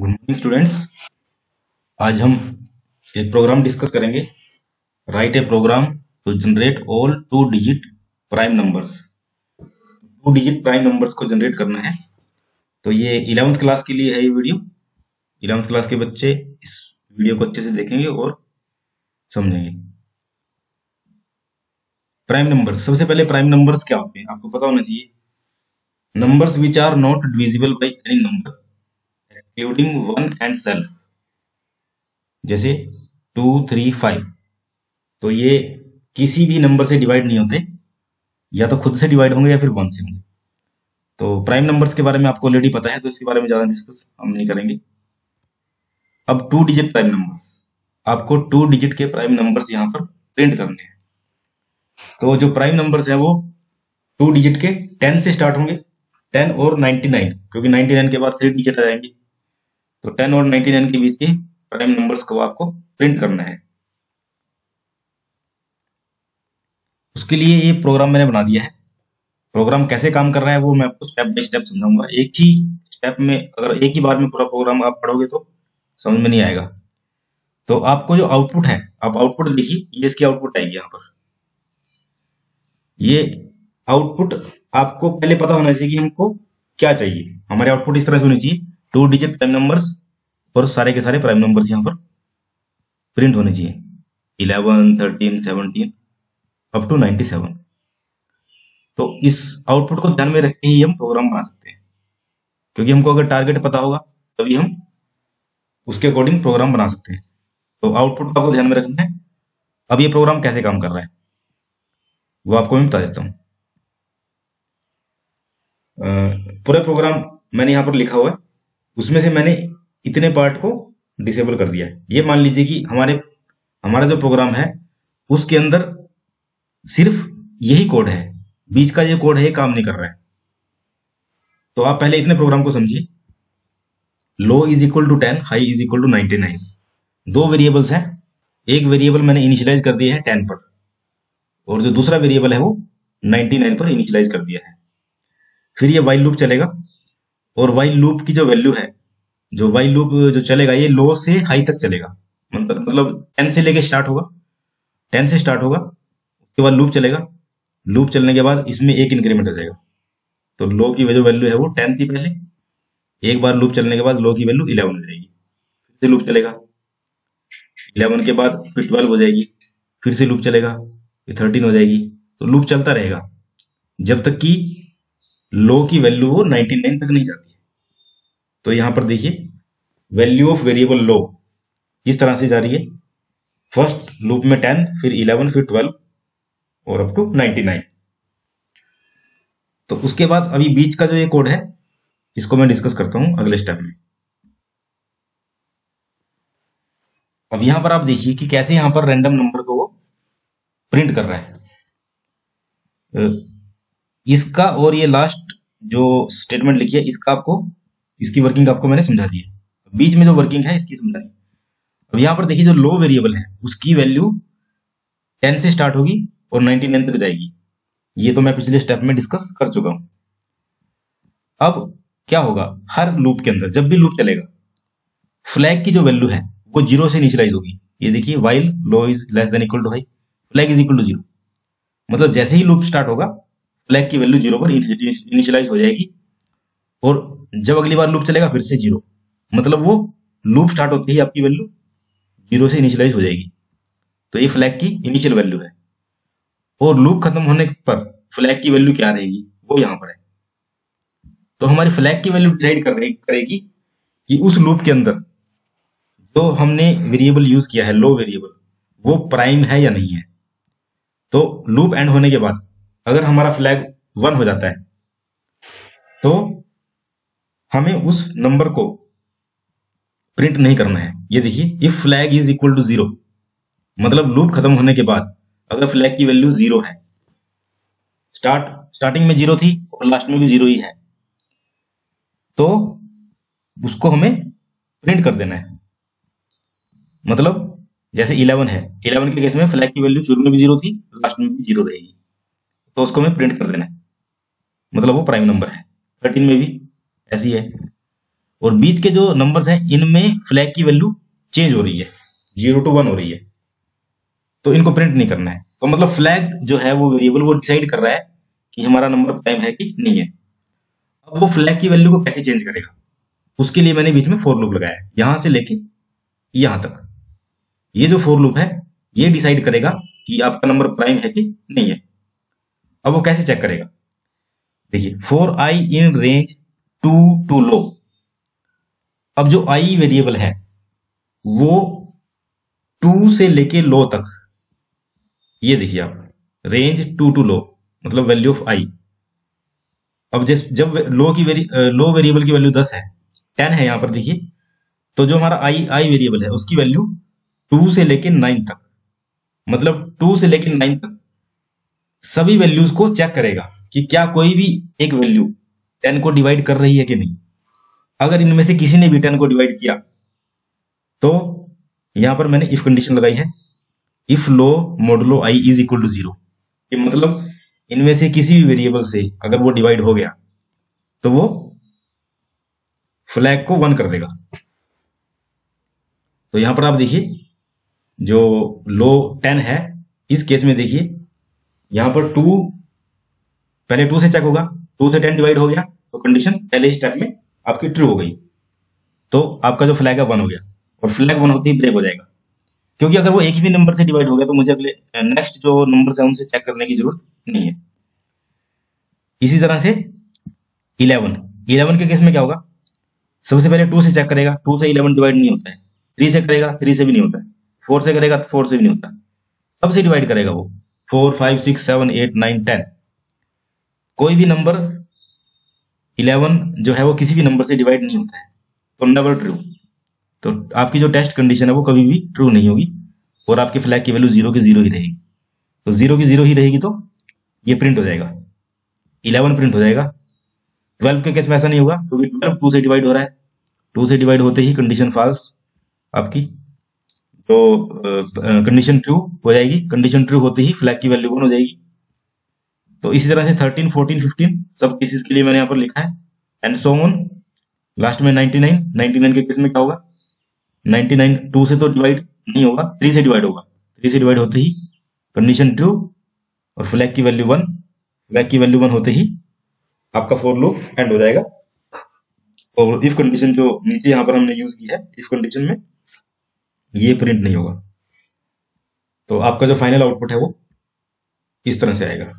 Good morning students आज हम एक प्रोग्राम डिस्कस करेंगे. Write a program to generate all two digit prime number two digit prime numbers को generate करना है. तो ये इलेवंथ क्लास के लिए है ये वीडियो इलेवेंथ क्लास के बच्चे इस वीडियो को अच्छे से देखेंगे और समझेंगे. प्राइम नंबर सबसे पहले प्राइम नंबर्स क्या होते हैं? आपको पता होना चाहिए. Numbers which are not divisible by any number including one and self जैसे टू थ्री फाइव तो ये किसी भी नंबर से डिवाइड नहीं होते। या तो खुद से डिवाइड होंगे या फिर वन से होंगे। तो प्राइम नंबर्स के बारे में आपको ऑलरेडी पता है तो इसके बारे में ज़्यादा डिस्कस हम नहीं करेंगे। अब टू डिजिट प्राइम नंबर आपको टू डिजिट के प्राइम नंबर्स यहाँ पर प्रिंट करने हैं। तो जो प्राइम नंबर्स है वो टू डिजिट के टेन से स्टार्ट होंगे। टेन और नाइनटी नाइन क्योंकि नाइनटी नाइन के बाद थ्री डिजिट आ जाएँगे। तो टेन और नाइनटी नाइन के बीच के प्राइम नंबर्स को आपको प्रिंट करना है। उसके लिए ये प्रोग्राम मैंने बना दिया है। प्रोग्राम कैसे काम कर रहा है वो मैं आपको स्टेप बाय स्टेप समझाऊँगा। एक ही स्टेप में अगर एक ही बार में पूरा प्रोग्राम आप पढ़ोगे तो समझ में नहीं आएगा। तो आपको जो आउटपुट है, आप आउटपुट लिखिए, ये इसकी आउटपुट आएगी यहाँ पर। ये आउटपुट आपको पहले पता होना चाहिए कि हमको क्या चाहिए। हमारे आउटपुट इस तरह से होनी चाहिए। टू डिजिट प्राइम नंबर्स और सारे के सारे प्राइम नंबर्स यहाँ पर प्रिंट होने चाहिए। Eleven thirteen seventeen up to ninety seven तो इस आउटपुट को ध्यान में रख के ही हम प्रोग्राम बना सकते हैं। क्योंकि हमको अगर टारगेट पता होगा, तभी हम उसके अकॉर्डिंग प्रोग्राम बना सकते हैं। तो आउटपुट आपको ध्यान में रखना है। अब ये प्रोग्राम कैसे काम कर रहा है, वो आपको मैं बता देता हूँ। पूरे प्रोग्राम मैंने यहाँ पर लिखा हुआ है। उसमें से मैंने इतने पार्ट को डिसेबल कर दिया। ये मान लीजिए कि हमारे, हमारा जो प्रोग्राम है, उसके अंदर सिर्फ़ यही कोड है। बीच का ये कोड है, ये काम नहीं कर रहा है। तो आप पहले इतने प्रोग्राम को समझिए। Low is equal to ten high is equal to ninety nine दो वेरिएबल्स हैं। एक वेरिएबल मैंने इनिशियलाइज कर दिया है टेन पर। और जो दूसरा वेरिएबल है वो नाइनटी नाइन पर इनिशियलाइज कर दिया है। फिर ये वाइल लूप चलेगा। और वाइल लूप की जो वैल्यू है जो वाइल लूप जो चलेगा, ये लो से हाई तक चलेगा। मतलब मतलब टेन से लेके स्टार्ट होगा। टेन से स्टार्ट होगा, उसके बाद लूप चलेगा। लूप चलने के बाद इसमें एक इंक्रीमेंट हो जाएगा। तो लो की जो वैल्यू है वो टेन थी पहले, एक बार लूप चलने के बाद लो की वैल्यू इलेवन हो जाएगी। फिर से लूप चलेगा। इलेवन के बाद फिर ट्वेल्व हो जाएगी। फिर से लूप चलेगा। फिर थर्टीन हो जाएगी। तो लूप चलता रहेगा। जब तक कि लो की वैल्यू वो नाइनटी नाइन तक नहीं जाती। तो यहाँ पर देखिए वैल्यू ऑफ़ वेरिएबल लो किस तरह से जा रही है? फ़र्स्ट लूप में टेन फिर इलेवन फिर ट्वेल्व और अप टू नाइनटी नाइन तो उसके बाद अभी बीच का जो ये कोड है, इसको मैं डिस्कस करता हूँ अगले स्टेप में. अब यहाँ पर आप देखिए कि कैसे यहाँ पर रैंडम नंबर को वो प्रिंट कर रहा है. इसका और ये लास्ट जो स्टेटमेंट लिखी है, इसका आपको इसकी वर्किंग आपको मैंने समझा दी है। बीच में जो वर्किंग है, इसकी समझाई अब यहाँ पर देखिए जो लो वेरिएबल है, उसकी वैल्यू टेन से स्टार्ट होगी और नाइनटी नाइन तक जाएगी। ये तो मैं पिछले स्टेप में डिस्कस कर चुका हूँ। अब क्या होगा? हर लूप के अंदर, जब भी लूप चलेगा फ्लैग की जो वैल्यू है, वो ज़ीरो से इनिशियलाइज होगी। ये देखिए while low is less than equal to high flag is equal to zero मतलब जैसे ही लूप स्टार्ट होगा फ्लैग की वैल्यू ज़ीरो पर इनिशियलाइज हो जाएगी। और जब अगली बार लूप चलेगा, फिर से ज़ीरो मतलब वो लूप स्टार्ट होती ही, आपकी वैल्यू ज़ीरो से इनिशियलाइज हो जाएगी। तो ये फ्लैग की इनिशियल वैल्यू है। और लूप खत्म होने पर फ्लैग की वैल्यू क्या रहेगी? वो यहाँ पर है। तो हमारी फ्लैग की वैल्यू डिसाइड कर करेगी कि उस लूप के अंदर जो हमने वेरिएबल यूज़ किया है लो वेरिएबल वो प्राइम है या नहीं है। तो लूप एंड होने के बाद अगर हमारा फ्लैग वन हो जाता है तो हमें उस नंबर को प्रिंट नहीं करना है। ये देखिए if flag is equal to zero मतलब लूप खत्म होने के बाद अगर फ्लैग की वैल्यू ज़ीरो है स्टार्ट स्टार्टिंग में ज़ीरो थी और लास्ट में भी ज़ीरो ही है तो उसको हमें प्रिंट कर देना है। मतलब जैसे इलेवन है इलेवन के केस में फ्लैग की वैल्यू शुरू में भी ज़ीरो थी लास्ट में भी ज़ीरो रहेगी तो उसको हमें प्रिंट कर देना है। मतलब वो प्राइम नंबर है। थर्टीन में भी ऐसी है। और बीच के जो नंबर्स हैं, इनमें फ्लैग की वैल्यू चेंज हो रही है। ज़ीरो टू वन हो रही है। तो इनको प्रिंट नहीं करना है। तो मतलब फ्लैग जो है, वो वेरिएबल वो डिसाइड कर रहा है कि हमारा नंबर प्राइम है कि नहीं है। अब वो फ्लैग की वैल्यू को कैसे चेंज करेगा? उसके लिए मैंने बीच में फोर लूप लगाया यहाँ से लेके यहाँ तक। ये जो फोर लूप है, ये डिसाइड करेगा कि आपका नंबर प्राइम है कि नहीं है। अब वो कैसे चेक करेगा? देखिए for i in range two to low. अब जो आई वेरिएबल है, वो टू से लेके लो तक। ये देखिए आप रेंज टू टू लो मतलब वैल्यू ऑफ़ आई अब जिस, जब लो की वेरी लो वेरिएबल की वैल्यू दस है टेन है यहाँ पर देखिए तो जो हमारा आई आई वेरिएबल है, उसकी वैल्यू टू से लेके नाइन तक। मतलब टू से लेके नाइन तक सभी वैल्यूज़ को चेक करेगा कि क्या कोई भी एक वैल्यू टेन को डिवाइड कर रही है कि नहीं? अगर इनमें से किसी ने भी टेन को डिवाइड किया तो यहाँ पर मैंने इफ़ कंडीशन लगाई है। If low modulo i is equal to zero मतलब इनमें से किसी भी वेरिएबल से अगर वो डिवाइड हो गया तो वो फ्लैग को वन कर देगा। तो यहाँ पर आप देखिए, जो लो टेन है, इस केस में देखिए, यहाँ पर टू पहले टू से चेक होगा। टू से टेन डिवाइड हो गया तो कंडीशन पहले स्टेप में आपकी ट्रू हो गई। तो आपका जो फ्लैग है वन हो गया। और फ्लैग वन होते ही ब्रेक हो जाएगा। क्योंकि अगर वो एक ही नंबर से डिवाइड हो गया तो मुझे अगले नेक्स्ट जो नंबर है, उनसे चेक करने की ज़रूरत नहीं है। इसी तरह से इलेवन इलेवन के केस में क्या होगा? सबसे पहले टू से चेक करेगा। टू से इलेवन डिवाइड नहीं होता है। थ्री से करेगा थ्री से भी नहीं होता है। फोर से करेगा तो फोर से भी नहीं होता। सबसे डिवाइड करेगा वो। Four five six seven eight nine ten कोई भी नंबर इलेवन जो है वो किसी भी नंबर से डिवाइड नहीं होता है। तो नेवर ट्रू तो आपकी जो टेस्ट कंडीशन है वो कभी भी ट्रू नहीं होगी और आपके फ्लैग की वैल्यू ज़ीरो की ज़ीरो ही रहेगी। तो ज़ीरो की ज़ीरो ही रहेगी तो ये प्रिंट हो जाएगा। इलेवन प्रिंट हो जाएगा। ट्वेल्व के केस में ऐसा नहीं होगा, क्योंकि ट्वेल्व टू से डिवाइड हो रहा है। टू से डिवाइड होते ही कंडीशन फॉल्स आपकी। तो कंडीशन ट्रू हो जाएगी। कंडीशन ट्रू होते ही फ्लैग की वैल्यू वन हो जाएगी। तो इसी तरह से थर्टीन फोर्टीन फिफ्टीन सब केसेस के लिए मैंने यहाँ पर लिखा है। एंड सो ऑन लास्ट में नाइनटी नाइन नाइनटी नाइन के केस में क्या होगा? नाइनटी नाइन टू से तो डिवाइड नहीं होगा थ्री से डिवाइड होगा। थ्री से डिवाइड होते ही कंडीशन ट्रू और फ्लैग की वैल्यू वन फ्लैग की वैल्यू वन होते ही आपका फोर लूप एंड हो जाएगा। और इफ़ कंडीशन जो नीचे यहाँ पर हमने यूज़ की है इफ़ कंडीशन में ये प्रिंट नहीं होगा। तो आपका जो फाइनल आउटपुट है वो इस तरह से आएगा।